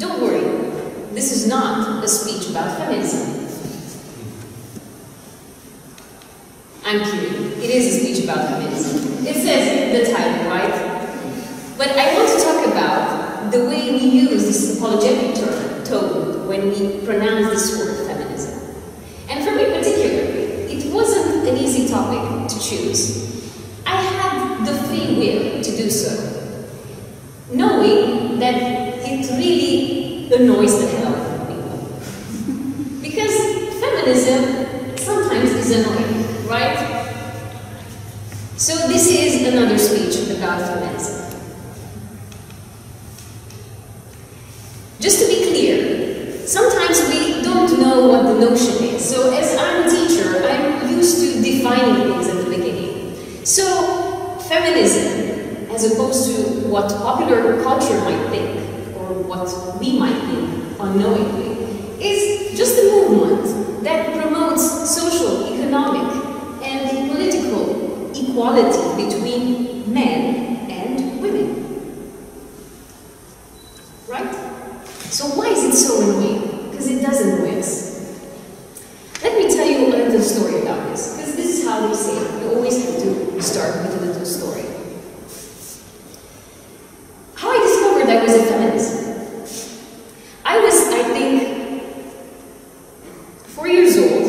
Don't worry, this is not a speech about feminism. I'm kidding. It is a speech about feminism. It says the title, right? But I want to talk about the way we use this apologetic term, tone, when we pronounce this word, feminism. And for me particularly, it wasn't an easy topic to choose. I had the free will to do so, knowing that it really annoys the hell out of people. Because feminism sometimes is annoying, right? So this is another speech about feminism. Just to be clear, sometimes we don't know what the notion is. So as I'm a teacher, I'm used to defining things at the beginning. So feminism, as opposed to what popular culture might think, or what we might think unknowingly, is just a movement that promotes social, economic, and political equality between men and women. Right? So why is it so annoying? Because it does annoy us. Let me tell you a little story about this, because this is how they say it. You always have to start with a little story. How I discovered I was a feminist. I was, I think, four years old,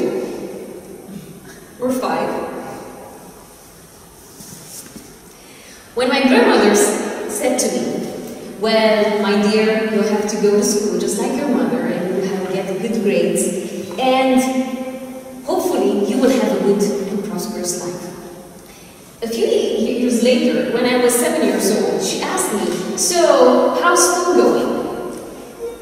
or five, when my grandmother said to me, well, my dear, you have to go to school just like your mother and you have to get good grades and hopefully you will have a good and prosperous life. A few years later, when I was seven years old, she asked me, so how's school going?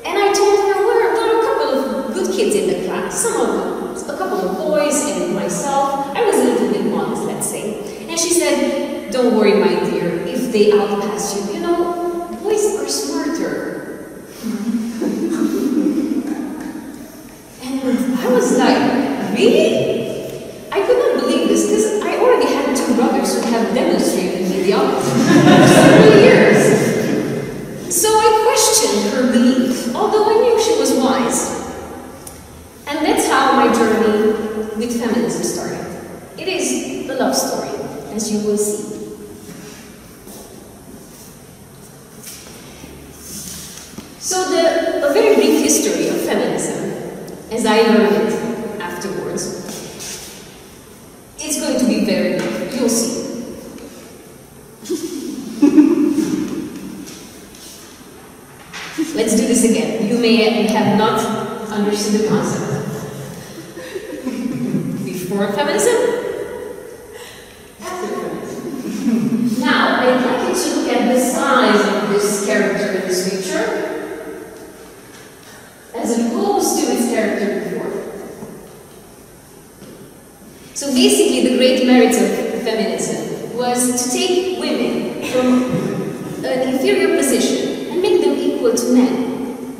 And I told her, well, there are a couple of good kids in the class, some of them, a couple of boys and myself. I was a little bit modest, let's say. And she said, don't worry, my dear, if they outpass you, you know, boys are smarter. and I was like, really? I could not believe this because I already had two brothers who have demonstrated me the opposite for several years. So I questioned her belief, although I knew she was wise. And that's how my journey with feminism started. It is a love story, as you will see. So the a very brief history of feminism, it afterwards, It's going to be very good. You'll see. Let's do this again. You may have not understood the concept. Before feminism, after feminism. Now, I'd like you to look at the size of this character in this picture, as opposed to its character before. So basically, the great merit of feminism was to take women from an inferior position and make them equal to men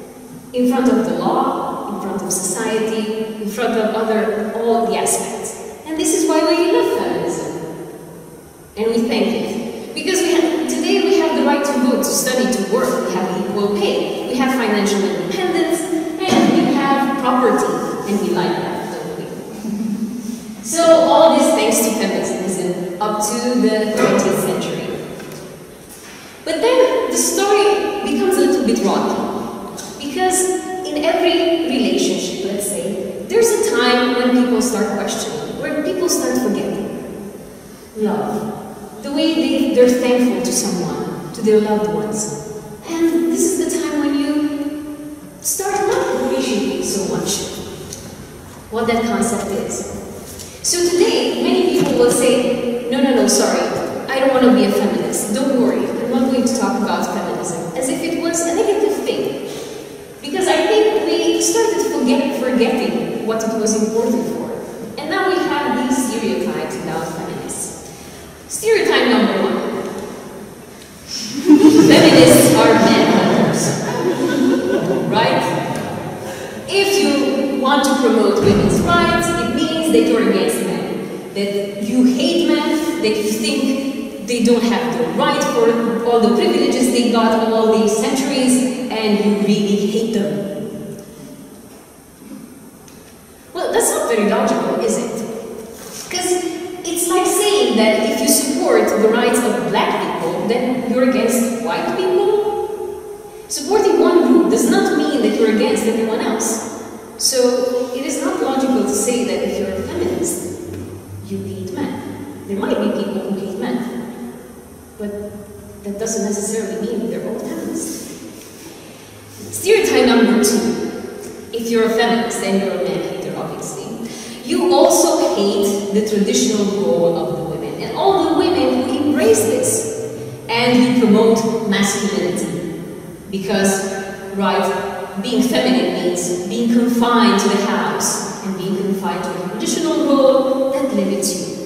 in front of the law, in front of society, in front of other all the aspects. And this is why we love feminism. And we thank it. Because we have, today we have the right to vote, to study, to work, we have equal pay, we have financial independence, and we have property. And we like that, don't we? So all this thanks to feminism up to the 20th century. But then the story becomes a little bit rocky. Because in every relationship, let's say, there's a time when people start questioning, when people start forgetting. Love. The way they, they're thankful to someone, to their loved ones. And this is the time when you start not appreciating so much what that concept is. So today, many people will say, no, no, no, sorry, I don't want to be a feminist. Don't worry, I'm not going to talk about feminism as if it was a negative thing. Because I think we started forget, forgetting what it was important for. And now we have these stereotypes about feminists. Stereotype number one. Feminists are men hunters. Right? If you want to promote women's rights, it means you hate men, that you think they don't have the right for all the privileges they got all these centuries, and you really hate them. Well, that's not very logical, is it? Because it's like saying that if you support the rights of black people, then you're against white people. Supporting one group does not mean that you're against everyone else. So it is not logical to say that if you're a feminist, you hate men. There might be people who hate men, but that doesn't necessarily mean they're all feminists. Stereotype number two. If you're a feminist, then you're a man hater, obviously. You also hate the traditional role of the women, and all the women who embrace this. And who promote masculinity. Because, right, being feminine means being confined to the house and being confined to a traditional role that limits you.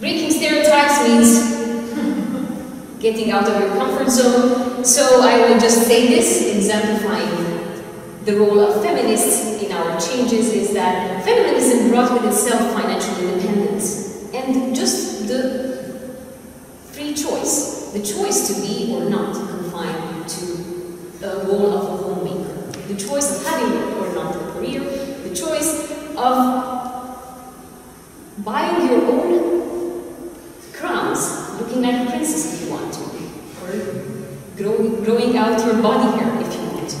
Breaking stereotypes means hmm, getting out of your comfort zone. So I will just say this, exemplifying the role of feminists in our changes is that feminism brought with itself financial independence. And just the free choice, the choice to be or not confined to the role of a homemaker, the choice of having or not a career, the choice of buying your own crowns, looking like a princess if you want to, or growing, growing out your body hair if you want to.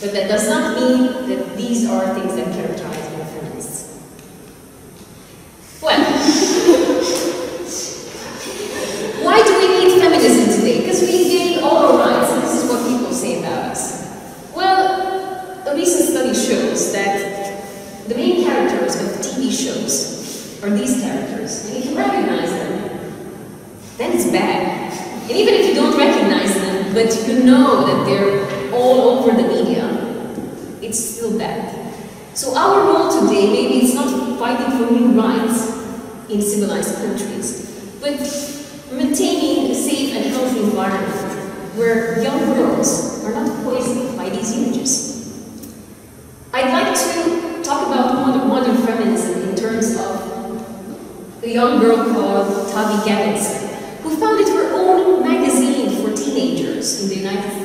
But that does not mean that these are things that characterize all feminists. Well, Why do we need feminism today? Because we gained all our rights, and this is what people say about us. Well, a recent study shows that the main characters of TV shows are these characters, and if you recognize them, then it's bad. And even if you don't recognize them, but that they're all over the media, it's still bad. So our role today, maybe it's not fighting for new rights in civilized countries, but maintaining a safe and healthy environment where young girls are not poisoned by these images. I'd like to talk about modern, feminism in terms of a young girl called Tavi Gevinson, who founded her own magazine for teenagers in the United States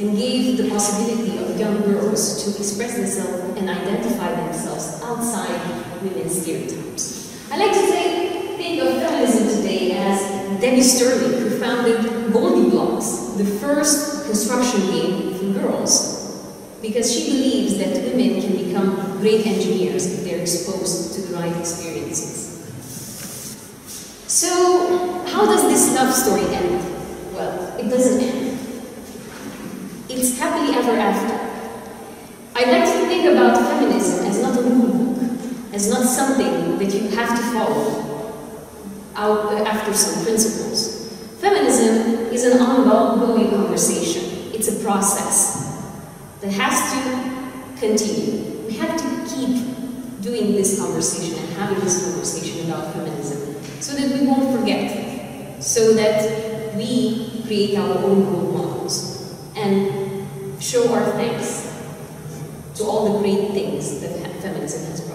and gave the possibility of young girls to express themselves and identify themselves outside women's stereotypes. I like to say, think of feminism today as Debbie Sterling, who founded GoldieBlox, the first construction game for girls, because she believes that women can become great engineers if they're exposed to the right experiences. So, how does this love story end? Well, it doesn't end. It's happily ever after. I like to think about feminism as not a rule book, as not something that you have to follow out uh, after some principles. Feminism is an ongoing conversation. It's a process that has to continue. We have to keep doing this conversation and having this conversation about feminism so that we won't forget, so that we create our own role models and show our thanks to all the great things that feminism has.